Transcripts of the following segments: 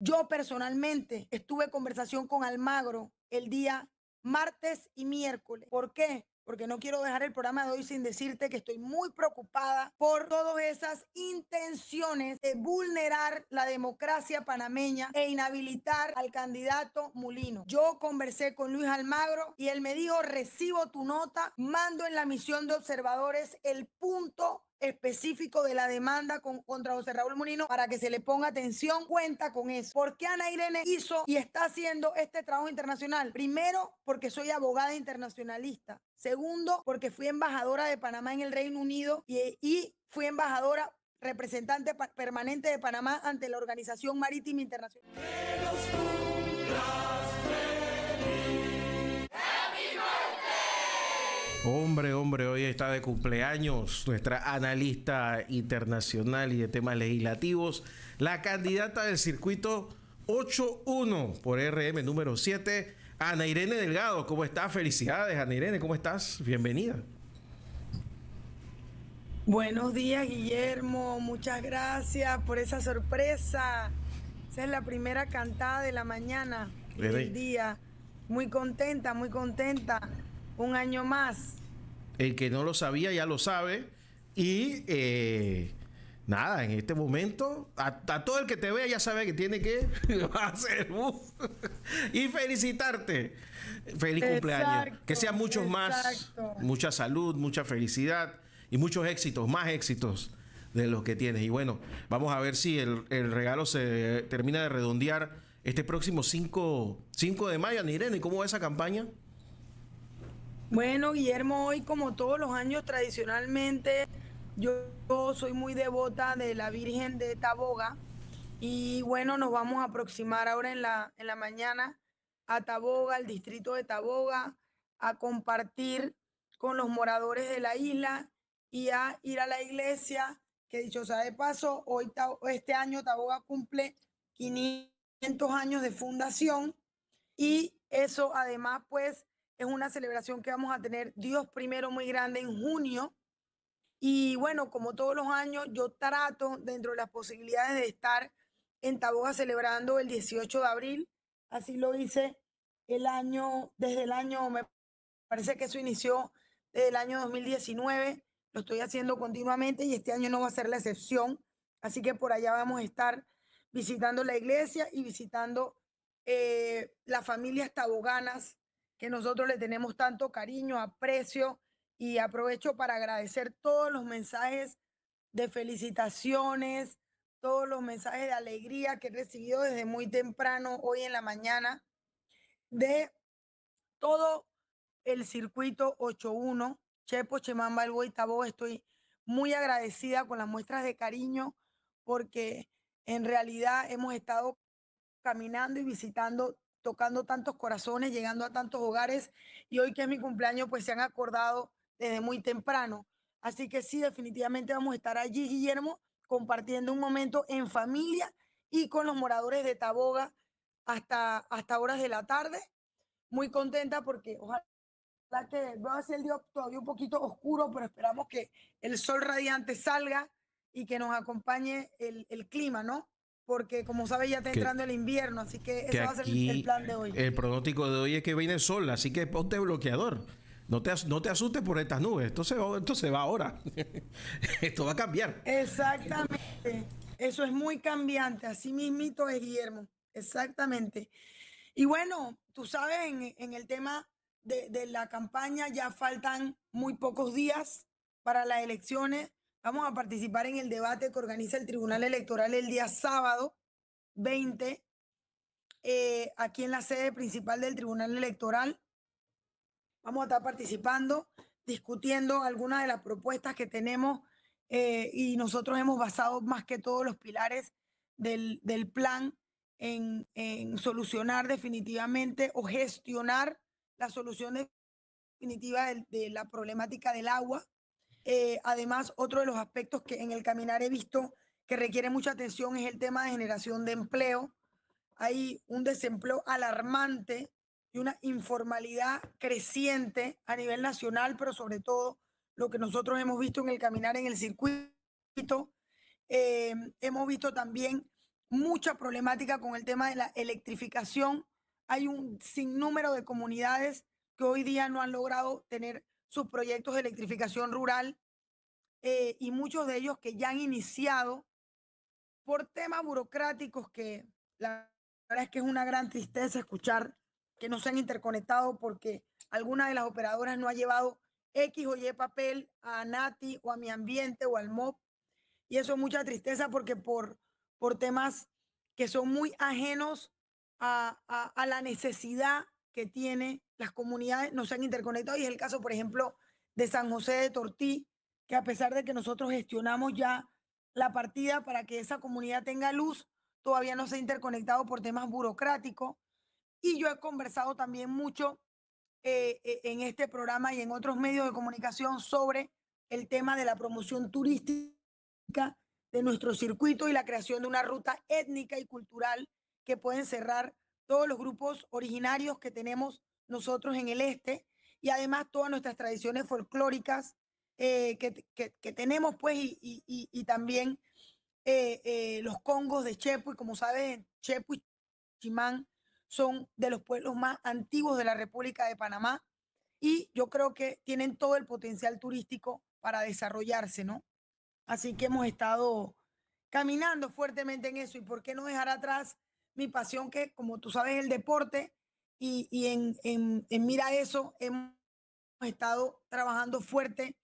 Yo personalmente estuve en conversación con Almagro el día martes y miércoles. ¿Por qué? Porque no quiero dejar el programa de hoy sin decirte que estoy muy preocupada por todas esas intenciones de vulnerar la democracia panameña e inhabilitar al candidato Mulino. Yo conversé con Luis Almagro y él me dijo, recibo tu nota, mando en la misión de observadores el punto específico de la demanda contra José Raúl Molino para que se le ponga atención, cuenta con eso. ¿Por qué Ana Irene hizo y está haciendo este trabajo internacional? Primero, porque soy abogada internacionalista. Segundo, porque fui embajadora de Panamá en el Reino Unido y, fui embajadora representante permanente de Panamá ante la Organización Marítima Internacional. Hombre, hombre, hoy está de cumpleaños nuestra analista internacional y de temas legislativos, la candidata del circuito 8-1 por RM número 7, Ana Irene Delgado. ¿Cómo estás? Felicidades, Ana Irene, ¿cómo estás? Bienvenida. Buenos días, Guillermo. Muchas gracias por esa sorpresa. Esa es la primera cantada de la mañana del día. Muy contenta, muy contenta un año más. El que no lo sabía ya lo sabe. Y eh, nada, en este momento, a, todo el que te vea ya sabe que tiene que hacer y felicitarte. Feliz cumpleaños. Que sean muchos más, mucha salud, mucha felicidad y muchos éxitos, más éxitos de los que tienes. Y bueno, vamos a ver si el, regalo se termina de redondear este próximo 5, 5 de mayo. Irene, ¿cómo va esa campaña? Bueno, Guillermo, hoy como todos los años tradicionalmente, yo, soy muy devota de la Virgen de Taboga y bueno, nos vamos a aproximar ahora en la, en la mañana a Taboga, al distrito de Taboga, a compartir con los moradores de la isla y a ir a la iglesia, que dicho sea de paso, hoy este año Taboga cumple 500 años de fundación y eso además pues es una celebración que vamos a tener Dios primero muy grande en junio. Y bueno, como todos los años, yo trato dentro de las posibilidades de estar en Taboga celebrando el 18 de abril. Así lo hice el año, desde el año, me parece que eso inició desde el año 2019. Lo estoy haciendo continuamente y este año no va a ser la excepción. Así que por allá vamos a estar visitando la iglesia y visitando eh, las familias taboganas que nosotros le tenemos tanto cariño, aprecio y aprovecho para agradecer todos los mensajes de felicitaciones, todos los mensajes de alegría que he recibido desde muy temprano hoy en la mañana de todo el circuito 81, Chepo, Chemamba, El Boitabó. Estoy muy agradecida con las muestras de cariño porque en realidad hemos estado caminando y visitando tocando tantos corazones, llegando a tantos hogares y hoy que es mi cumpleaños, pues se han acordado desde muy temprano. Así que sí, definitivamente vamos a estar allí, Guillermo, compartiendo un momento en familia y con los moradores de Taboga hasta, hasta horas de la tarde. Muy contenta porque ojalá que va a ser el día todavía un poquito oscuro, pero esperamos que el sol radiante salga y que nos acompañe el, el clima, ¿no? porque como sabes ya está entrando el invierno, así que, eso va a ser el plan de hoy. El pronóstico de hoy es que viene sol, así que ponte bloqueador. No te, no te asustes por estas nubes, esto se, esto se va ahora. esto va a cambiar. Exactamente. Eso es muy cambiante, así mismito es Guillermo. Exactamente. Y bueno, tú sabes, en, en el tema de, de la campaña ya faltan muy pocos días para las elecciones. Vamos a participar en el debate que organiza el Tribunal Electoral el día sábado 20, eh, aquí en la sede principal del Tribunal Electoral. Vamos a estar participando, discutiendo algunas de las propuestas que tenemos eh, y nosotros hemos basado más que todos los pilares del, plan en, solucionar definitivamente o gestionar la solución definitiva de la problemática del agua eh, además, otro de los aspectos que en el caminar he visto que requiere mucha atención es el tema de generación de empleo. Hay un desempleo alarmante y una informalidad creciente a nivel nacional, pero sobre todo lo que nosotros hemos visto en el caminar en el circuito. Eh, hemos visto también mucha problemática con el tema de la electrificación. Hay un sinnúmero de comunidades que hoy día no han logrado tener sus proyectos de electrificación rural eh, y muchos de ellos que ya han iniciado por temas burocráticos que la verdad es que es una gran tristeza escuchar que no se han interconectado porque alguna de las operadoras no ha llevado X o Y papel a Nati o a mi ambiente o al MOB. Y eso es mucha tristeza porque por, por temas que son muy ajenos a, a, la necesidad que tiene las comunidades, no se han interconectado. Y es el caso, por ejemplo, de San José de Tortí, que a pesar de que nosotros gestionamos ya la partida para que esa comunidad tenga luz, todavía no se ha interconectado por temas burocráticos. Y yo he conversado también mucho eh, eh, en este programa y en otros medios de comunicación sobre el tema de la promoción turística de nuestro circuito y la creación de una ruta étnica y cultural que pueden cerrar todos los grupos originarios que tenemos nosotros en el este y además todas nuestras tradiciones folclóricas eh, que, que, tenemos pues y, y, y también los congos de Chepo y como sabes Chepo y Chimán son de los pueblos más antiguos de la República de Panamá y yo creo que tienen todo el potencial turístico para desarrollarse, ¿no? Así que hemos estado caminando fuertemente en eso y por qué no dejar atrás mi pasión que, como tú sabes, el deporte y, y en, en, en mira eso hemos estado trabajando fuerte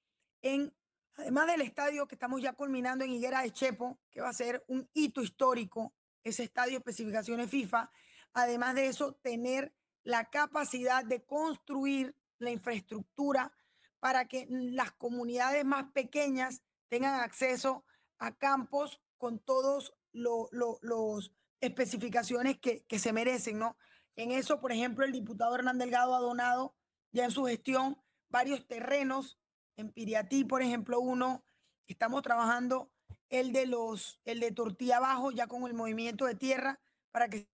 en, además del estadio que estamos ya culminando en Higuera de Chepo, que va a ser un hito histórico, ese estadio especificaciones FIFA, Además de eso, tener la capacidad de construir la infraestructura para que las comunidades más pequeñas tengan acceso a campos con todos los especificaciones que, que, se merecen, ¿no? En eso, por ejemplo, el diputado Hernán Delgado ha donado ya en su gestión varios terrenos, en Piriatí, por ejemplo, uno, estamos trabajando el de los, el de Tortilla Abajo, ya con el movimiento de tierra, para que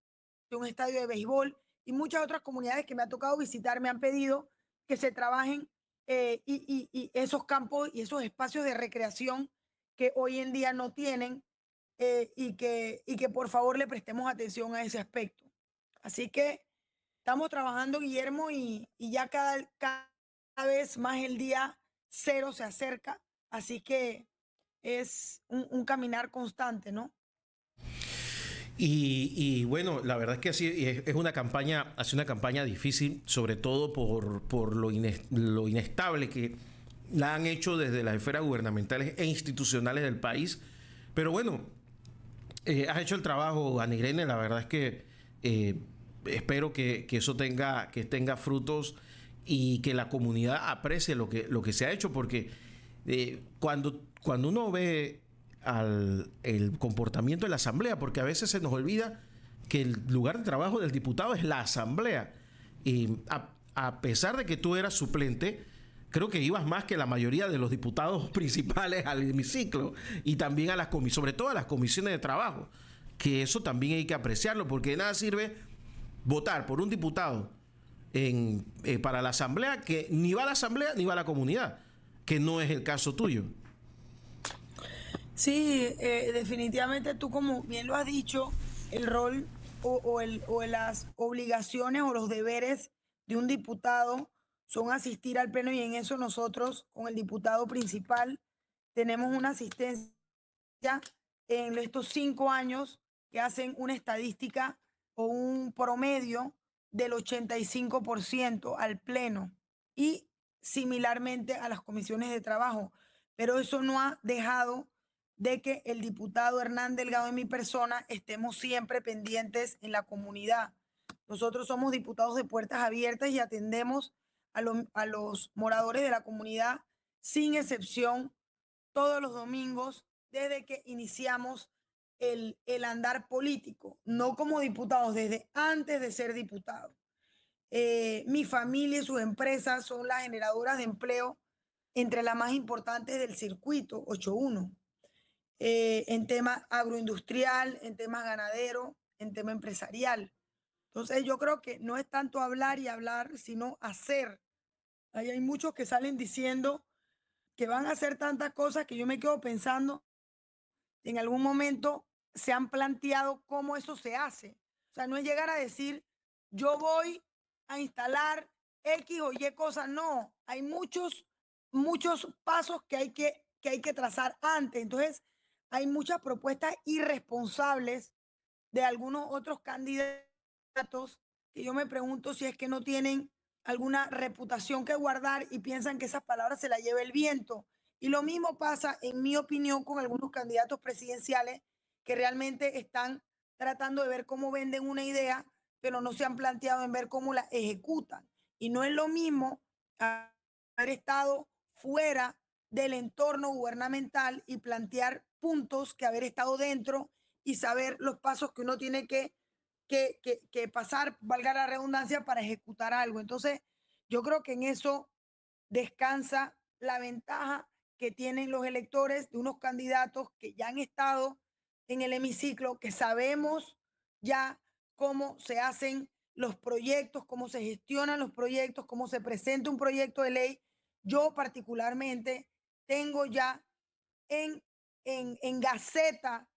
un estadio de béisbol y muchas otras comunidades que me ha tocado visitar me han pedido que se trabajen eh, y, y, esos campos y esos espacios de recreación que hoy en día no tienen eh, y, que, y que por favor le prestemos atención a ese aspecto. Así que estamos trabajando, Guillermo, y, y ya cada, cada vez más el día cero se acerca, así que es un, un caminar constante, ¿no? Y, bueno, la verdad es que así es, una campaña, hace una campaña difícil, sobre todo por, por lo, lo, inestable que la han hecho desde las esferas gubernamentales e institucionales del país. Pero bueno, eh, has hecho el trabajo, Ana la verdad es que eh, espero que, que, eso tenga, que tenga frutos y que la comunidad aprecie lo que, lo que se ha hecho, porque eh, cuando, cuando uno ve al el comportamiento de la asamblea, porque a veces se nos olvida que el lugar de trabajo del diputado es la asamblea. Y a, pesar de que tú eras suplente, creo que ibas más que la mayoría de los diputados principales al hemiciclo y también a las comisiones, sobre todo a las comisiones de trabajo, que eso también hay que apreciarlo, porque de nada sirve votar por un diputado en, eh, para la asamblea que ni va a la asamblea ni va a la comunidad, que no es el caso tuyo. Sí, eh, definitivamente tú como bien lo has dicho, el rol o, el, o las obligaciones o los deberes de un diputado son asistir al pleno y en eso nosotros con el diputado principal tenemos una asistencia en estos cinco años que hacen una estadística o un promedio del 85% al pleno y similarmente a las comisiones de trabajo. Pero eso no ha dejado de que el diputado Hernán Delgado y mi persona estemos siempre pendientes en la comunidad. Nosotros somos diputados de puertas abiertas y atendemos a, a los moradores de la comunidad sin excepción todos los domingos desde que iniciamos el, el andar político, no como diputados, desde antes de ser diputado. Eh, mi familia y sus empresas son las generadoras de empleo entre las más importantes del circuito 81. Eh, en tema agroindustrial, en temas ganadero, en tema empresarial. Entonces yo creo que no es tanto hablar y hablar, sino hacer. Ahí hay muchos que salen diciendo que van a hacer tantas cosas que yo me quedo pensando, en algún momento se han planteado cómo eso se hace. O sea, no es llegar a decir, yo voy a instalar X o Y cosas, no, hay muchos, muchos pasos que hay que, que hay que trazar antes. Entonces, hay muchas propuestas irresponsables de algunos otros candidatos que yo me pregunto si es que no tienen alguna reputación que guardar y piensan que esas palabras se las lleva el viento. Y lo mismo pasa, en mi opinión, con algunos candidatos presidenciales que realmente están tratando de ver cómo venden una idea, pero no se han planteado en ver cómo la ejecutan. Y no es lo mismo haber estado fuera del entorno gubernamental y plantear puntos que haber estado dentro y saber los pasos que uno tiene que, que, que, pasar, valga la redundancia, para ejecutar algo. Entonces, yo creo que en eso descansa la ventaja que tienen los electores de unos candidatos que ya han estado en el hemiciclo, que sabemos ya cómo se hacen los proyectos, cómo se gestionan los proyectos, cómo se presenta un proyecto de ley. Yo particularmente tengo ya en, en, en Gaceta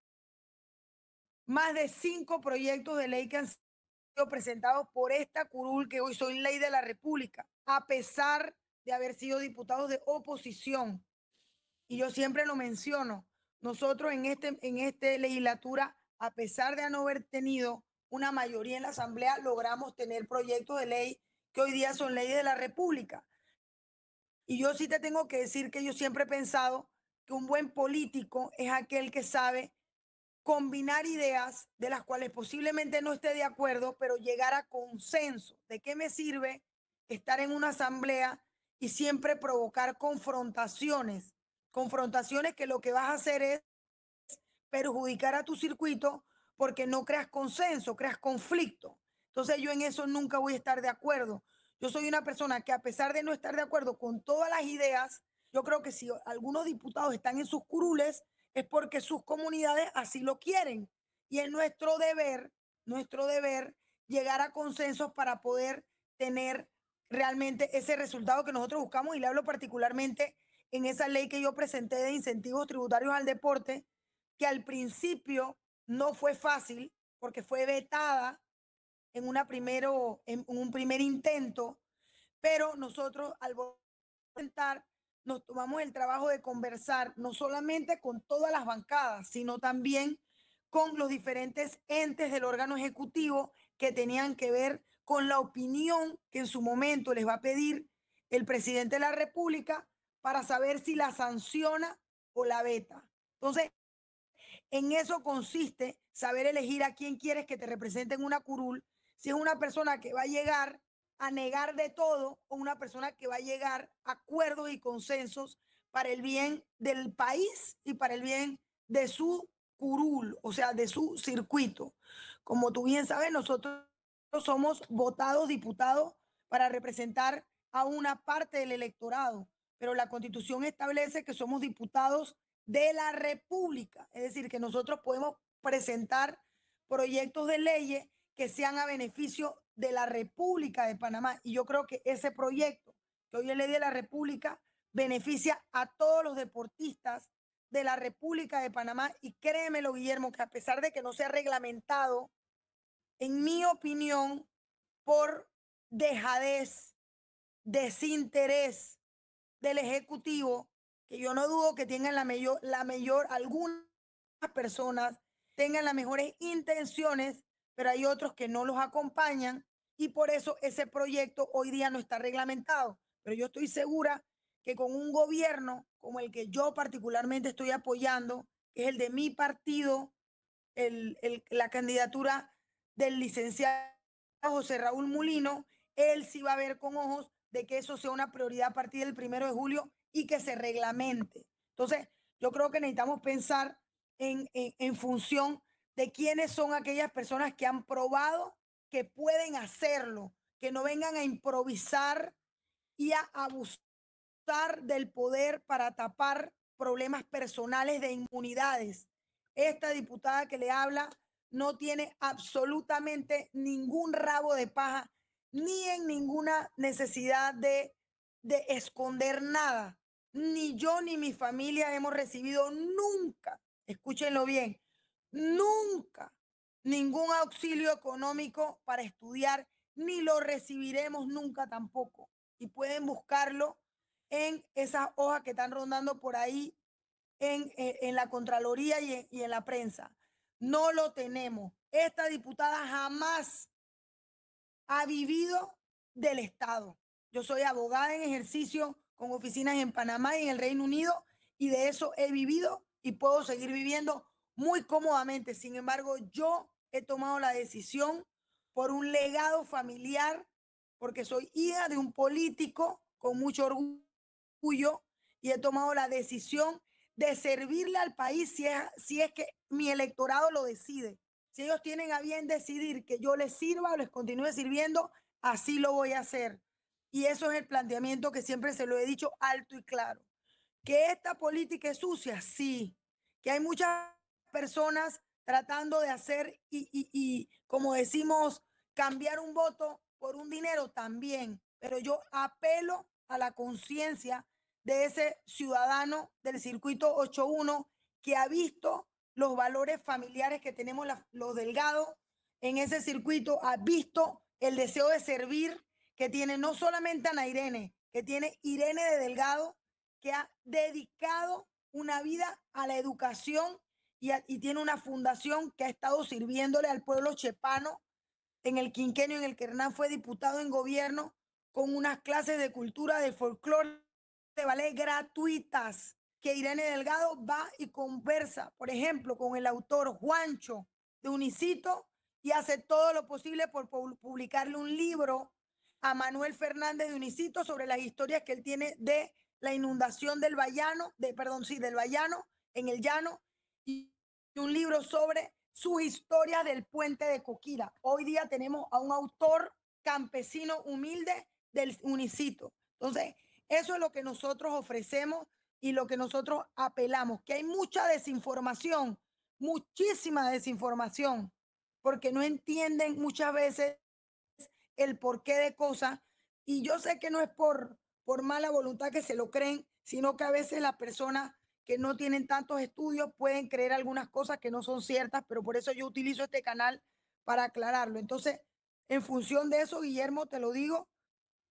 más de cinco proyectos de ley que han sido presentados por esta curul que hoy soy ley de la República, a pesar de haber sido diputados de oposición. Y yo siempre lo menciono, nosotros en este en esta legislatura, a pesar de no haber tenido una mayoría en la Asamblea, logramos tener proyectos de ley que hoy día son leyes de la República. Y yo sí te tengo que decir que yo siempre he pensado un buen político es aquel que sabe combinar ideas de las cuales posiblemente no esté de acuerdo, pero llegar a consenso. ¿De qué me sirve estar en una asamblea y siempre provocar confrontaciones? Confrontaciones que lo que vas a hacer es perjudicar a tu circuito porque no creas consenso, creas conflicto. Entonces yo en eso nunca voy a estar de acuerdo. Yo soy una persona que a pesar de no estar de acuerdo con todas las ideas, yo creo que si algunos diputados están en sus curules, es porque sus comunidades así lo quieren. Y es nuestro deber, nuestro deber, llegar a consensos para poder tener realmente ese resultado que nosotros buscamos. Y le hablo particularmente en esa ley que yo presenté de incentivos tributarios al deporte, que al principio no fue fácil porque fue vetada en, una primero, en un primer intento, pero nosotros al intentar nos tomamos el trabajo de conversar no solamente con todas las bancadas, sino también con los diferentes entes del órgano ejecutivo que tenían que ver con la opinión que en su momento les va a pedir el presidente de la República para saber si la sanciona o la veta. Entonces, en eso consiste saber elegir a quién quieres que te represente en una curul, si es una persona que va a llegar a negar de todo o una persona que va a llegar a acuerdos y consensos para el bien del país y para el bien de su curul, o sea, de su circuito. Como tú bien sabes, nosotros somos votados diputados para representar a una parte del electorado, pero la constitución establece que somos diputados de la República, es decir, que nosotros podemos presentar proyectos de leyes que sean a beneficio de la República de Panamá. Y yo creo que ese proyecto que hoy es ley de la República beneficia a todos los deportistas de la República de Panamá. Y créemelo, Guillermo, que a pesar de que no sea reglamentado, en mi opinión, por dejadez, desinterés del Ejecutivo, que yo no dudo que tengan la mayor, la mayor, algunas personas tengan las mejores intenciones, pero hay otros que no los acompañan y por eso ese proyecto hoy día no está reglamentado. Pero yo estoy segura que con un gobierno como el que yo particularmente estoy apoyando, que es el de mi partido, el, la candidatura del licenciado José Raúl Mulino, él sí va a ver con ojos de que eso sea una prioridad a partir del primero de julio y que se reglamente. Entonces, yo creo que necesitamos pensar en, en, en función de quiénes son aquellas personas que han probado que pueden hacerlo, que no vengan a improvisar y a abusar del poder para tapar problemas personales de inmunidades. Esta diputada que le habla no tiene absolutamente ningún rabo de paja ni en ninguna necesidad de, de esconder nada. Ni yo ni mi familia hemos recibido nunca, escúchenlo bien, nunca ningún auxilio económico para estudiar, ni lo recibiremos nunca tampoco. Y pueden buscarlo en esas hojas que están rondando por ahí en, eh, la Contraloría y en la prensa. No lo tenemos. Esta diputada jamás ha vivido del Estado. Yo soy abogada en ejercicio con oficinas en Panamá y en el Reino Unido y de eso he vivido y puedo seguir viviendo muy cómodamente. Sin embargo, yo he tomado la decisión por un legado familiar, porque soy hija de un político con mucho orgullo y he tomado la decisión de servirle al país si es, si es que mi electorado lo decide. Si ellos tienen a bien decidir que yo les sirva o les continúe sirviendo, así lo voy a hacer. Y eso es el planteamiento que siempre se lo he dicho alto y claro. Que esta política es sucia, sí. Que hay muchas personas tratando de hacer y, y como decimos, cambiar un voto por un dinero también. Pero yo apelo a la conciencia de ese ciudadano del circuito 81 que ha visto los valores familiares que tenemos los delgados en ese circuito, ha visto el deseo de servir que tiene no solamente Ana Irene, que tiene Irene de Delgado, que ha dedicado una vida a la educación y, tiene una fundación que ha estado sirviéndole al pueblo chepano en el quinquenio en el que Hernán fue diputado en gobierno con unas clases de cultura, de folclore, de ballet gratuitas que Irene Delgado va y conversa, por ejemplo, con el autor Juancho de Unicito y hace todo lo posible por publicarle un libro a Manuel Fernández de Unicito sobre las historias que él tiene de la inundación del Bayano, de, perdón, sí, del Bayano, en el llano, un libro sobre su historia del puente de Coquira. Hoy día tenemos a un autor campesino humilde del Unicito. Entonces, eso es lo que nosotros ofrecemos y lo que nosotros apelamos, que hay mucha desinformación, muchísima desinformación, porque no entienden muchas veces el porqué de cosas. Y yo sé que no es por, por mala voluntad que se lo creen, sino que a veces las personas que no tienen tantos estudios pueden creer algunas cosas que no son ciertas, pero por eso yo utilizo este canal para aclararlo. Entonces, en función de eso, Guillermo, te lo digo,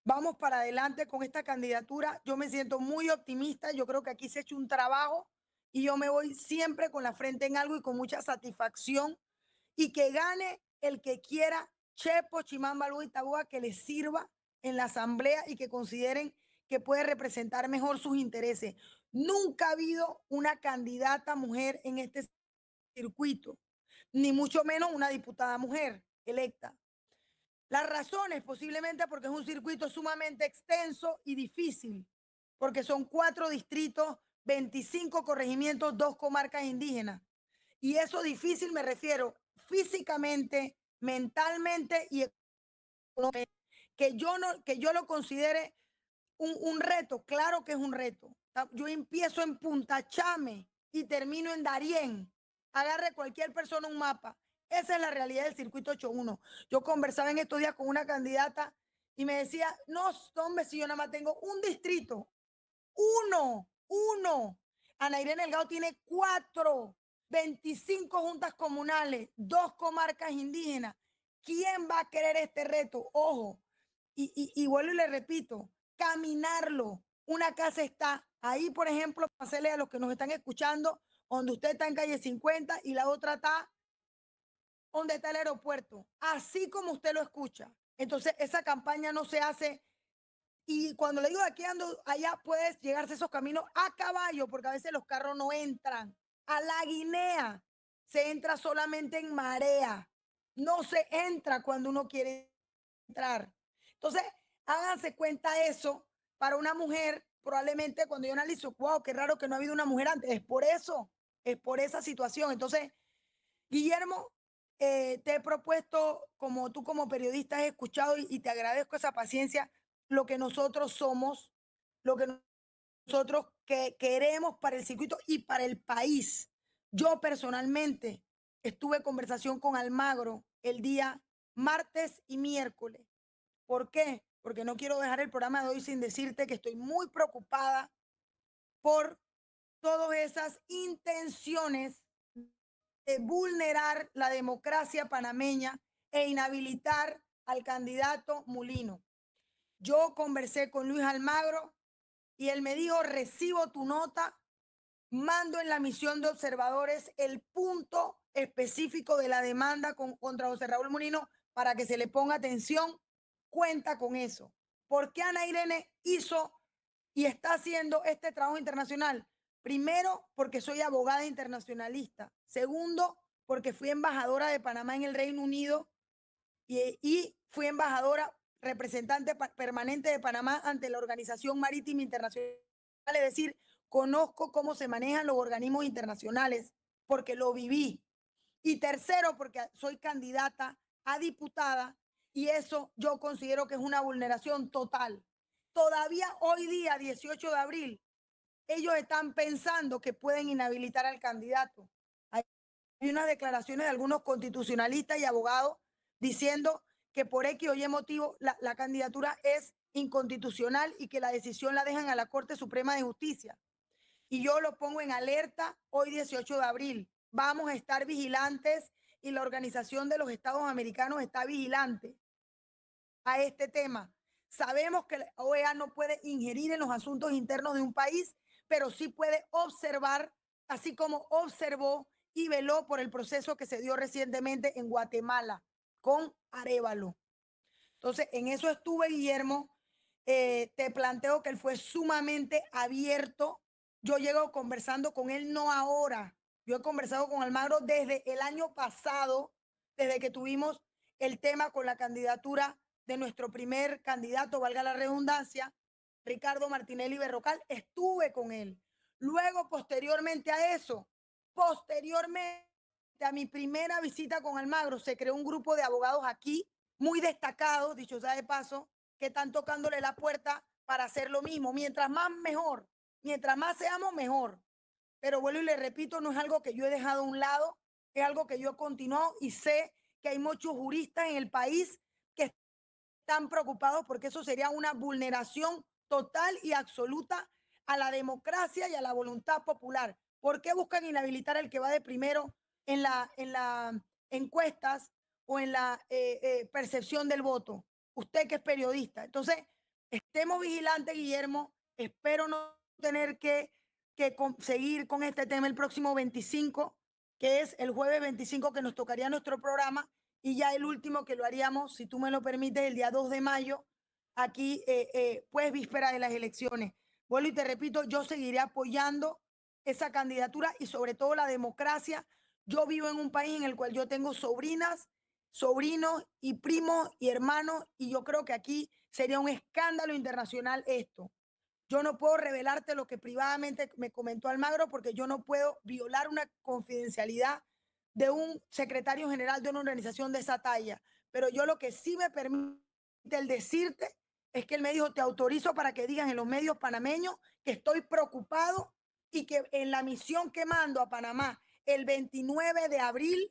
Vamos para adelante con esta candidatura. Yo me siento muy optimista. Yo creo que aquí se ha hecho un trabajo y yo me voy siempre con la frente en algo y con mucha satisfacción. Y que gane el que quiera Chepo, Chimamba, y Tabúa, que le sirva en la asamblea y que consideren que puede representar mejor sus intereses. Nunca ha habido una candidata mujer en este circuito, ni mucho menos una diputada mujer electa. Las razones posiblemente porque es un circuito sumamente extenso y difícil, porque son cuatro distritos, 25 corregimientos, dos comarcas indígenas. Y eso difícil me refiero físicamente, mentalmente y que yo no que yo lo considere un, un, reto, claro que es un reto. Yo empiezo en Punta Chame y termino en Darién. Agarre cualquier persona un mapa esa es la realidad del circuito 81. Yo conversaba en estos días con una candidata y me decía, no, hombre, si yo nada más tengo un distrito, uno, uno. Ana Irene Delgado tiene cuatro, 25 juntas comunales, dos comarcas indígenas. ¿Quién va a querer este reto? Ojo, y, y, y vuelvo y le repito, caminarlo. Una casa está ahí, por ejemplo, para hacerle a los que nos están escuchando, donde usted está en calle 50 y la otra está donde está el aeropuerto, así como usted lo escucha. Entonces, esa campaña no se hace. Y cuando le digo de aquí ando, allá puedes llegarse esos caminos a caballo, porque a veces los carros no entran. A la Guinea se entra solamente en marea. No se entra cuando uno quiere entrar. Entonces, háganse cuenta eso. Para una mujer, probablemente cuando yo analizo, wow, qué raro que no ha habido una mujer antes. Es por eso, es por esa situación. Entonces, Guillermo, eh, te he propuesto, como tú como periodista has escuchado y, te agradezco esa paciencia, lo que nosotros somos, lo que nosotros que queremos para el circuito y para el país. Yo personalmente estuve conversación con Almagro el día martes y miércoles. ¿Por qué? Porque no quiero dejar el programa de hoy sin decirte que estoy muy preocupada por todas esas intenciones vulnerar la democracia panameña e inhabilitar al candidato Mulino. Yo conversé con Luis Almagro y él me dijo, recibo tu nota, mando en la misión de observadores el punto específico de la demanda contra José Raúl Mulino para que se le ponga atención, cuenta con eso. ¿Por qué Ana Irene hizo y está haciendo este trabajo internacional? Primero, porque soy abogada internacionalista. Segundo, porque fui embajadora de Panamá en el Reino Unido y, y fui embajadora representante permanente de Panamá ante la Organización Marítima Internacional. Es decir, conozco cómo se manejan los organismos internacionales porque lo viví. Y tercero, porque soy candidata a diputada y eso yo considero que es una vulneración total. Todavía hoy día, 18 de abril, ellos están pensando que pueden inhabilitar al candidato. Hay unas declaraciones de algunos constitucionalistas y abogados diciendo que por X o Y motivo la, la candidatura es inconstitucional y que la decisión la dejan a la Corte Suprema de Justicia. Y yo lo pongo en alerta hoy 18 de abril. Vamos a estar vigilantes y la Organización de los Estados Americanos está vigilante a este tema. Sabemos que la OEA no puede ingerir en los asuntos internos de un país, pero sí puede observar, así como observó y veló por el proceso que se dio recientemente en Guatemala con Arevalo. Entonces, en eso estuve, Guillermo. Eh, te planteo que él fue sumamente abierto. Yo llego conversando con él no ahora. Yo he conversado con Almagro desde el año pasado, desde que tuvimos el tema con la candidatura de nuestro primer candidato, valga la redundancia, Ricardo Martinelli Berrocal. Estuve con él. Luego, posteriormente a eso, posteriormente a mi primera visita con Almagro, se creó un grupo de abogados aquí, muy destacados, dicho sea de paso, que están tocándole la puerta para hacer lo mismo. Mientras más mejor, mientras más seamos mejor. Pero vuelvo y le repito, no es algo que yo he dejado a un lado, es algo que yo he continuado y sé que hay muchos juristas en el país están preocupados porque eso sería una vulneración total y absoluta a la democracia y a la voluntad popular. ¿Por qué buscan inhabilitar al que va de primero en la, en la encuestas o en la eh, eh, percepción del voto. Usted que es periodista. Entonces, estemos vigilantes, Guillermo. Espero no tener que, que seguir con este tema el próximo 25, que es el jueves 25 que nos tocaría nuestro programa, y ya el último que lo haríamos, si tú me lo permites, el día 2 de mayo, aquí, eh, pues víspera de las elecciones. Vuelvo y te repito, yo seguiré apoyando esa candidatura y sobre todo la democracia yo vivo en un país en el cual yo tengo sobrinas, sobrinos y primos y hermanos y yo creo que aquí sería un escándalo internacional esto. Yo no puedo revelarte lo que privadamente me comentó Almagro porque yo no puedo violar una confidencialidad de un secretario general de una organización de esa talla. Pero yo lo que sí me permite el decirte es que él me dijo, te autorizo para que digas en los medios panameños que estoy preocupado y que en la misión que mando a Panamá el 29 de abril,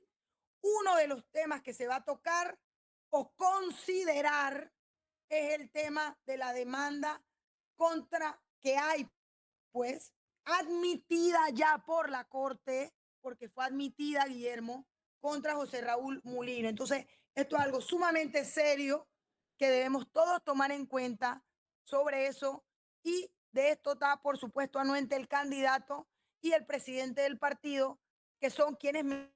uno de los temas que se va a tocar o considerar es el tema de la demanda contra que hay, pues, admitida ya por la Corte, porque fue admitida, Guillermo, contra José Raúl Mulino. Entonces, esto es algo sumamente serio que debemos todos tomar en cuenta sobre eso. Y de esto está, por supuesto, anuente el candidato y el presidente del partido, que son quienes me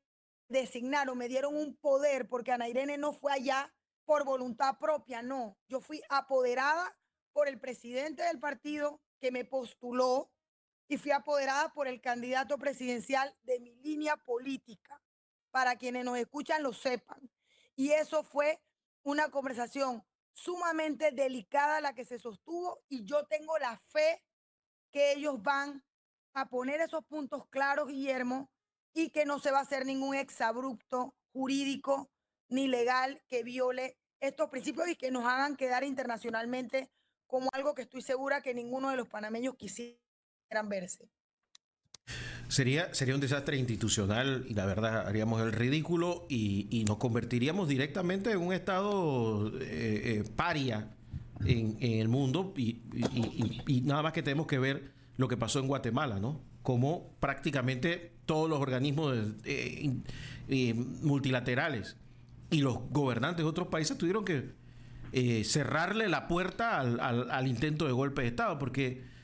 designaron, me dieron un poder, porque Ana Irene no fue allá por voluntad propia, no. Yo fui apoderada por el presidente del partido que me postuló y fui apoderada por el candidato presidencial de mi línea política, para quienes nos escuchan lo sepan. Y eso fue una conversación sumamente delicada la que se sostuvo y yo tengo la fe que ellos van a poner esos puntos claros, Guillermo, y que no se va a hacer ningún exabrupto jurídico ni legal que viole estos principios y que nos hagan quedar internacionalmente como algo que estoy segura que ninguno de los panameños quisieran verse. Sería, sería un desastre institucional y la verdad haríamos el ridículo y, nos convertiríamos directamente en un estado eh, eh, paria en, el mundo y, nada más que tenemos que ver lo que pasó en Guatemala, ¿no? como prácticamente todos los organismos eh, multilaterales y los gobernantes de otros países tuvieron que cerrarle la puerta al, intento de golpe de Estado, porque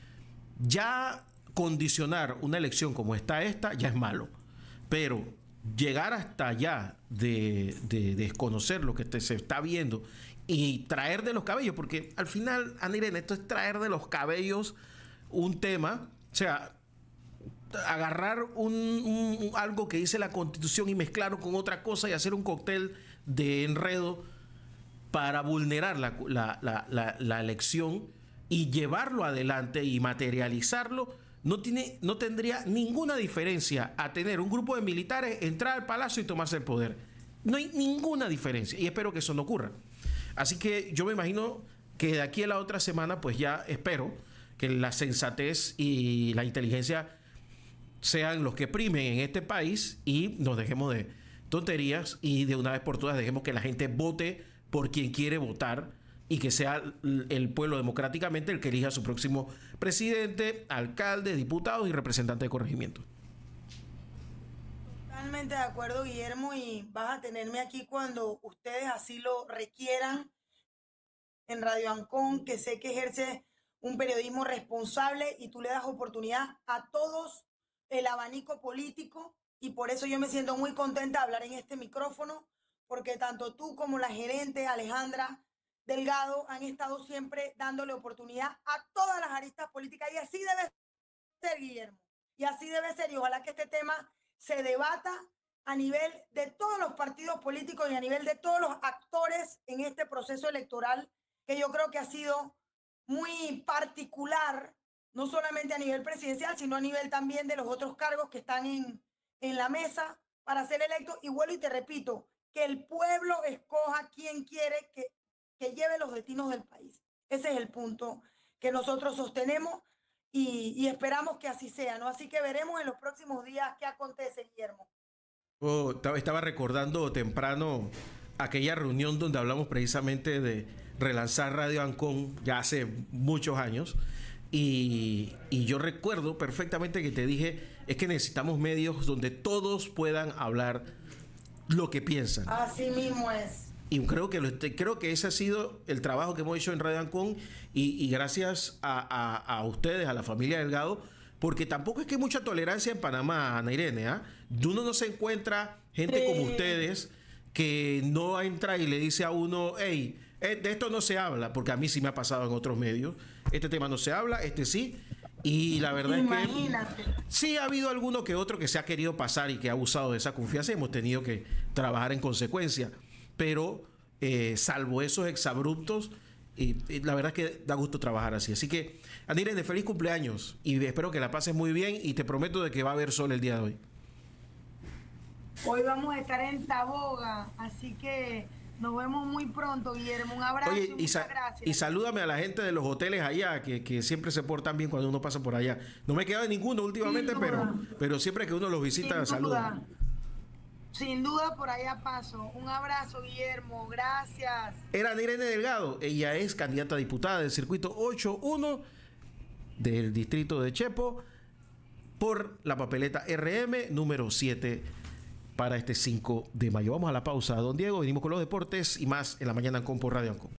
ya condicionar una elección como está esta ya es malo, pero llegar hasta allá de, desconocer lo que se está viendo y traer de los cabellos, porque al final, Anirene, esto es traer de los cabellos un tema, o sea, agarrar un, algo que dice la constitución y mezclarlo con otra cosa y hacer un cóctel de enredo para vulnerar la, elección y llevarlo adelante y materializarlo, no, tiene, no tendría ninguna diferencia a tener un grupo de militares, entrar al palacio y tomarse el poder. No hay ninguna diferencia y espero que eso no ocurra. Así que yo me imagino que de aquí a la otra semana, pues ya espero que la sensatez y la inteligencia sean los que primen en este país y nos dejemos de tonterías y de una vez por todas dejemos que la gente vote por quien quiere votar y que sea el pueblo democráticamente el que elija a su próximo presidente, alcalde, diputados y representante de corregimiento. Totalmente de acuerdo, Guillermo, y vas a tenerme aquí cuando ustedes así lo requieran en Radio Ancón, que sé que ejerce un periodismo responsable y tú le das oportunidad a todos el abanico político y por eso yo me siento muy contenta de hablar en este micrófono, porque tanto tú como la gerente Alejandra Delgado han estado siempre dándole oportunidad a todas las aristas políticas y así debe ser, Guillermo. Y así debe ser y ojalá que este tema se debata a nivel de todos los partidos políticos y a nivel de todos los actores en este proceso electoral que yo creo que ha sido muy particular no solamente a nivel presidencial, sino a nivel también de los otros cargos que están en, en la mesa para ser electo. Y vuelvo y te repito, que el pueblo escoja quien quiere que, que lleve los destinos del país. Ese es el punto que nosotros sostenemos y, y, esperamos que así sea, ¿no? Así que veremos en los próximos días qué acontece, Guillermo. Oh, estaba recordando temprano aquella reunión donde hablamos precisamente de relanzar Radio Ancón ya hace muchos años y, yo recuerdo perfectamente que te dije, es que necesitamos medios donde todos puedan hablar lo que piensan. Así mismo es. Y creo que, creo que ese ha sido el trabajo que hemos hecho en Radio Ancon y, gracias a, ustedes, a la familia Delgado, porque tampoco es que hay mucha tolerancia en Panamá, Ana Irene. ¿ah? Uno no se encuentra gente como ustedes que no entra y le dice a uno, hey, eh, de esto no se habla, porque a mí sí me ha pasado en otros medios. Este tema no se habla, este sí. Y la verdad es que sí ha habido alguno que otro que se ha querido pasar y que ha abusado de esa confianza y hemos tenido que trabajar en consecuencia. Pero eh, salvo esos exabruptos, y, la verdad es que da gusto trabajar así. Así que, de feliz cumpleaños y espero que la pases muy bien y te prometo de que va a haber sol el día de hoy. Hoy vamos a estar en Taboga, así que nos vemos muy pronto, Guillermo. Un abrazo y, muchas gracias. Y salúdame a la gente de los hoteles allá, que, siempre se portan bien cuando uno pasa por allá. No me queda ninguno últimamente, pero, pero siempre que uno los visita, saluda. Sin duda por allá paso. Un abrazo, Guillermo. Gracias. Era Irene Delgado. Ella es candidata a diputada del circuito 8-1 del distrito de Chepo por la papeleta RM número 7 para este 5 de mayo. Vamos a la pausa, don Diego. Venimos con los deportes y más en la mañana con por Radio Ancon.